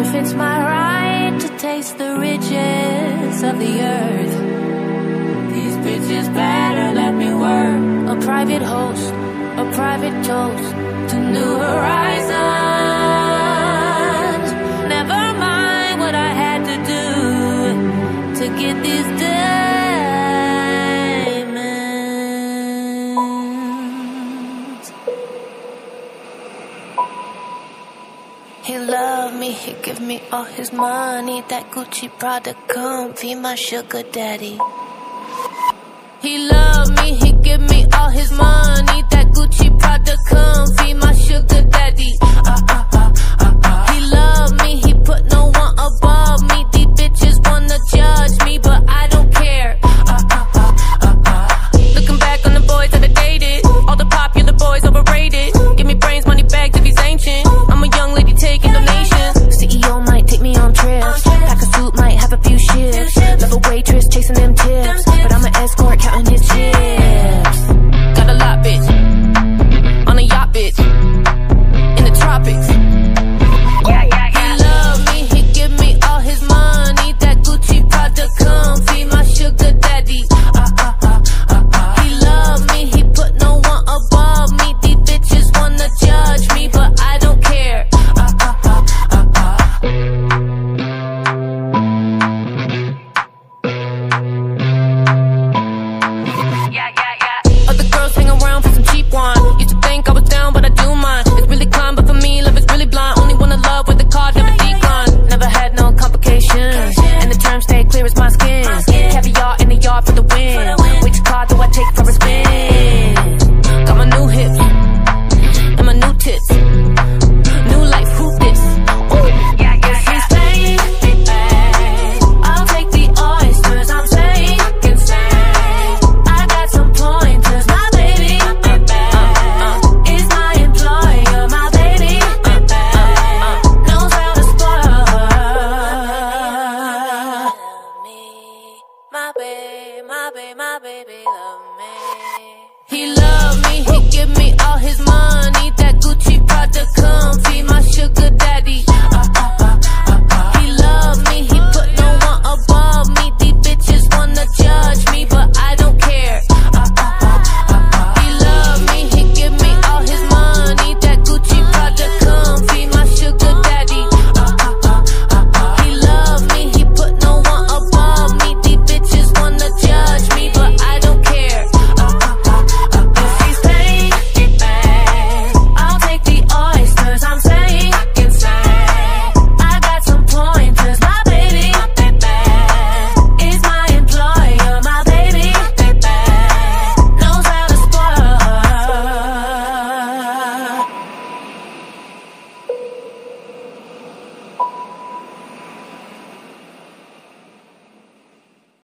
if it's my right to taste the riches of the earth. These bitches better let me work. A private host, a private toast to new horizons. He love me, he give me all his money. That Gucci Prada come be my sugar daddy. He love me, he give me all his money. That Gucci Prada He love me, he give me all his money. That Gucci Prada comfy, my sugar.